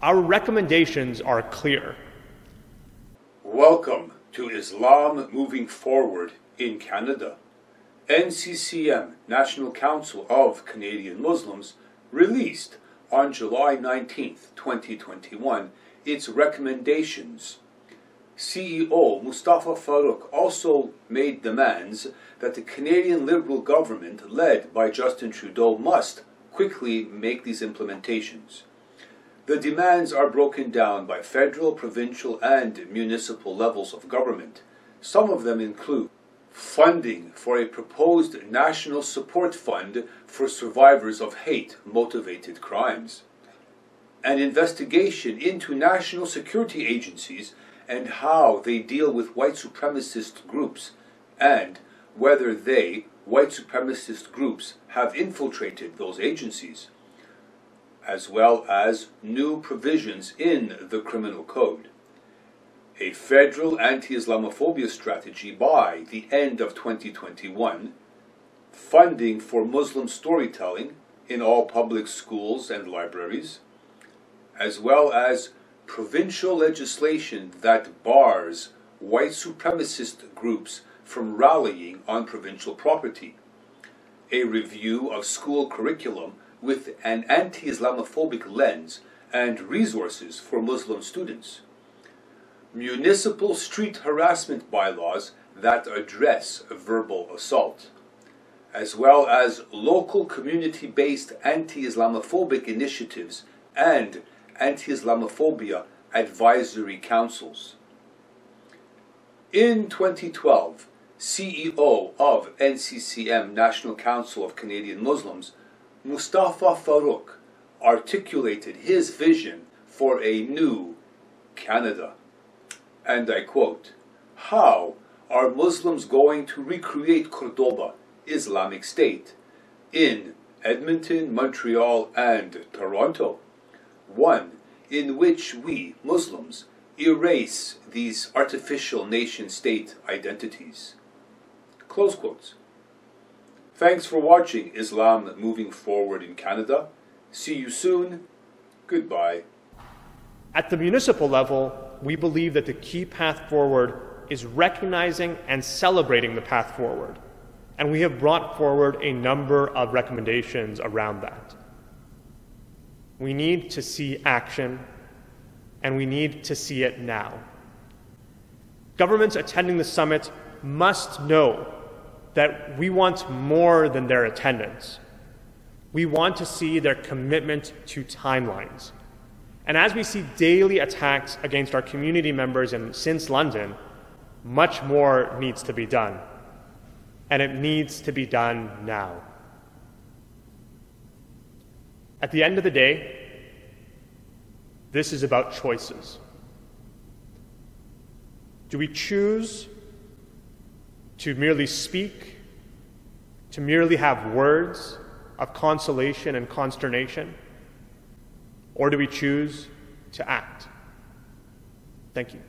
Our recommendations are clear. Welcome to Islam Moving Forward in Canada. NCCM, National Council of Canadian Muslims, released on July 19, 2021, its recommendations. CEO Mustafa Farooq also made demands that the Canadian Liberal government, led by Justin Trudeau, must quickly make these implementations. The demands are broken down by federal, provincial, and municipal levels of government. Some of them include funding for a proposed national support fund for survivors of hate motivated crimes, an investigation into national security agencies and how they deal with white supremacist groups, and whether they, white supremacist groups, have infiltrated those agencies, as well as new provisions in the criminal code. A federal anti Islamophobia strategy by the end of 2021, funding for Muslim storytelling in all public schools and libraries, as well as provincial legislation that bars white supremacist groups from rallying on provincial property, a review of school curriculum with an anti Islamophobic lens and resources for Muslim students, municipal street harassment bylaws that address verbal assault, as well as local community based anti Islamophobic initiatives and anti Islamophobia advisory councils. In 2012, CEO of NCCM National Council of Canadian Muslims, Mustafa Farooq, articulated his vision for a new Canada. And I quote, How are Muslims going to recreate Cordoba, Islamic State, in Edmonton, Montreal, and Toronto? One in which we, Muslims, erase these artificial nation state identities. Close quotes. Thanks for watching Islam Moving Forward in Canada. See you soon. Goodbye. At the municipal level, we believe that the key path forward is recognizing and celebrating the path forward. And we have brought forward a number of recommendations around that. We need to see action, and we need to see it now. Governments attending the summit must know that we want more than their attendance. We want to see their commitment to timelines. And as we see daily attacks against our community members in since London, much more needs to be done. And it needs to be done now. At the end of the day, this is about choices. Do we choose to merely speak, to merely have words of consolation and consternation? Or do we choose to act? Thank you.